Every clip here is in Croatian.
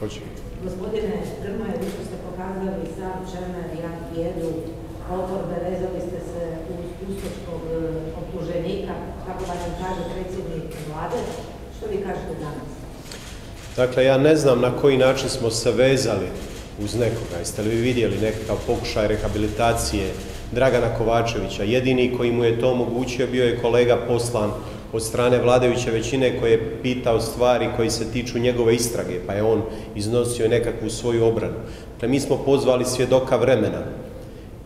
Hoće. Gospodine Grmoje, vi što ste pokazali sam Černer i Antijedu oporbe, vezali ste se uz uskočkog e, optuženika, kako da nam kaže predsjednik vlade. Što vi kažete danas? Dakle, ja ne znam na koji način smo se vezali uz nekoga. Jeste li vi vidjeli nekakav pokušaj rehabilitacije Dragana Kovačevića? Jedini koji mu je to omogućio bio je kolega poslan od strane vladajuće većine koji je pitao stvari koji se tiču njegove istrage, pa je on iznosio nekakvu svoju obranu. Dakle, mi smo pozvali svjedoka vremena.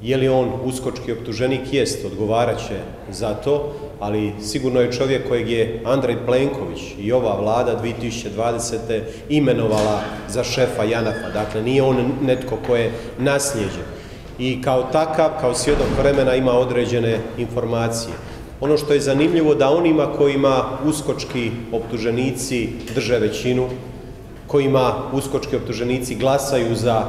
Je li on uskočki optuženik? Jest, odgovarat će za to, ali sigurno je čovjek kojeg je Andrej Plenković i ova vlada 2020. imenovala za šefa Janafa. Dakle, nije on netko ko je naslijeđen. I kao takav, kao svjedok vremena ima određene informacije. Ono što je zanimljivo da onima kojima uskočki optuženici drže većinu, kojima uskočki optuženici glasaju za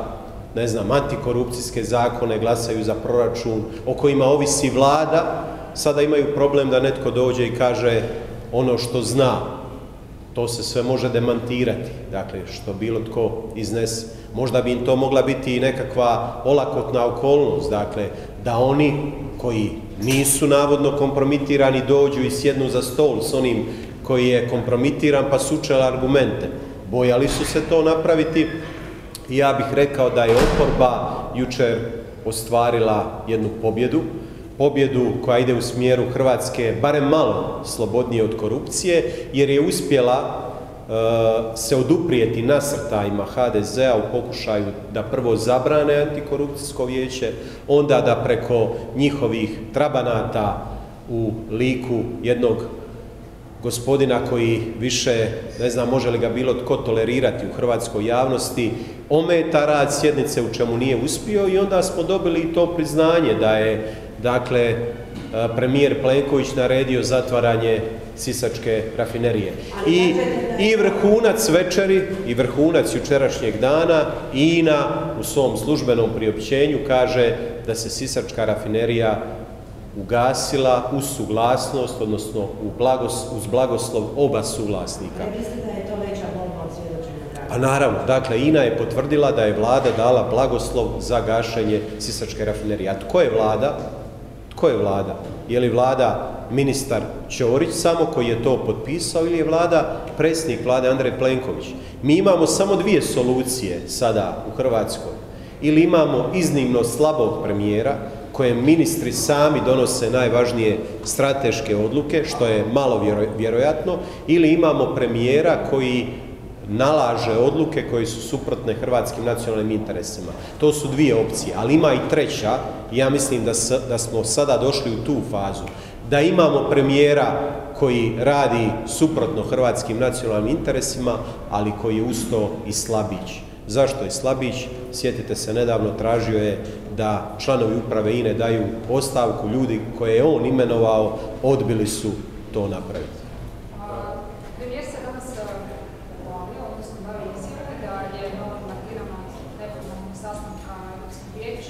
ne znam, antikorupcijske zakone, glasaju za proračun, o kojima ovisi vlada, sada imaju problem da netko dođe i kaže ono što zna. To se sve može demantirati, dakle, što bilo tko iznese. Možda bi im to mogla biti i nekakva olakotna okolnost, dakle, da oni koji nisu navodno kompromitirani dođu i sjednu za stol s onim koji je kompromitiran pa sučele argumente. Bojali su se to napraviti i ja bih rekao da je oporba jučer ostvarila jednu pobjedu, pobjedu koja ide u smjeru Hrvatske barem malo slobodnije od korupcije jer je uspjela se oduprijeti nasrtajima HDZ-a u pokušaju da prvo zabrane antikorupcijsko vijeće, onda da preko njihovih trabanata u liku jednog gospodina koji više, ne znam može li ga bilo tko tolerirati u hrvatskoj javnosti, ometa rad sjednice u čemu nije uspio i onda smo dobili i to priznanje da je, dakle, premijer Plenković naredio zatvaranje Sisačke rafinerije. I, I vrhunac večeri i vrhunac jučerašnjeg dana INA u svom službenom priopćenju kaže da se Sisačka rafinerija ugasila uz suglasnost, odnosno u blagos, uz blagoslov oba suvlasnika. A naravno, dakle INA je potvrdila da je vlada dala blagoslov za gašenje Sisačke rafinerije. A tko je vlada? Tko je vlada? Je li vlada ministar Ćorić samo koji je to potpisao ili je vlada predsjednik vlade Andrej Plenković? Mi imamo samo dvije solucije sada u Hrvatskoj. Ili imamo iznimno slabog premijera kojem ministri sami donose najvažnije strateške odluke, što je malo vjerojatno, ili imamo premijera koji nalaže odluke koje su suprotne hrvatskim nacionalnim interesima. To su dvije opcije, ali ima i treća, ja mislim da, da smo sada došli u tu fazu, da imamo premijera koji radi suprotno hrvatskim nacionalnim interesima, ali koji je usto i slabić. Zašto je slabić? Sjetite se, nedavno tražio je da članovi uprave INE daju ostavku, ljudi koje je on imenovao, odbili su to napraviti.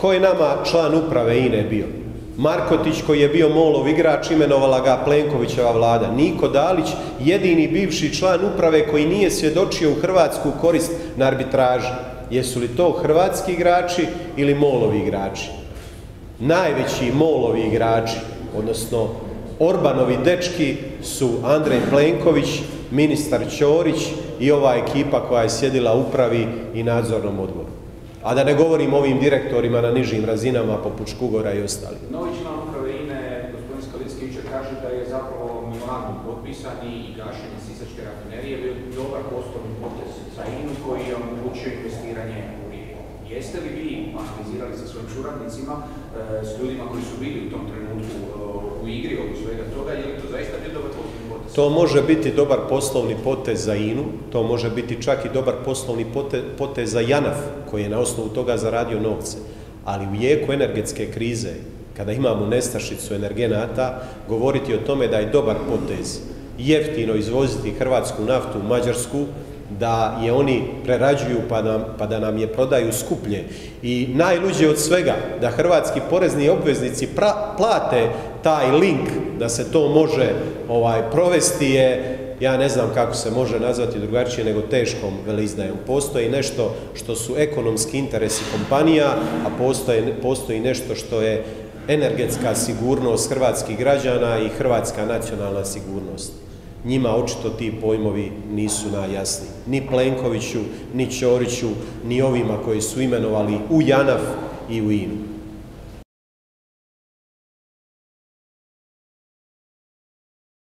Ko je nama član uprave INE bio? Markotić koji je bio molov igrač, imenovala ga Plenkovićeva vlada. Niko Dalić, jedini bivši član uprave koji nije svjedočio u Hrvatsku korist na arbitraži. Jesu li to hrvatski igrači ili molovi igrači? najveći molovi igrači, odnosno Orbanovi dečki su Andrej Plenković, ministar Ćorić i ova ekipa koja je sjedila u upravi i nadzornom odboru. A da ne govorim ovim direktorima na nižim razinama poput Škugora i ostali. Novi član uprave INE, gospodin Skalicki, kaže da je zapravo memorandum potpisan i gašenje Sisačke rafinerije bio dobar poslovni potez za INU koji je omogućio investiranje. Jeste li vi analizirali sa svojim suradnicima s ljudima koji su bili u tom trenutku u igri oko svega toga, je li to zaista bio dobar poslovni To može biti dobar poslovni potez za INU, to može biti čak i dobar poslovni potez za JANAF koji je na osnovu toga zaradio novce. Ali u jeku energetske krize, kada imamo nestašicu energenata, govoriti o tome da je dobar potez jeftino izvoziti hrvatsku naftu u Mađarsku, da je oni prerađuju pa, nam, pa da nam je prodaju skuplje. I najluđe od svega, da hrvatski porezni obveznici pra, plate taj link da se to može ovaj provesti je ja ne znam kako se može nazvati drugačije nego teškom veleizdajom. Postoji nešto što su ekonomski interesi kompanija, a postoji, postoji nešto što je energetska sigurnost hrvatskih građana i hrvatska nacionalna sigurnost njima očito ti pojmovi nisu najjasniji. Ni Plenkoviću, ni Ćoriću, ni ovima koji su imenovali u JANAF i u INU.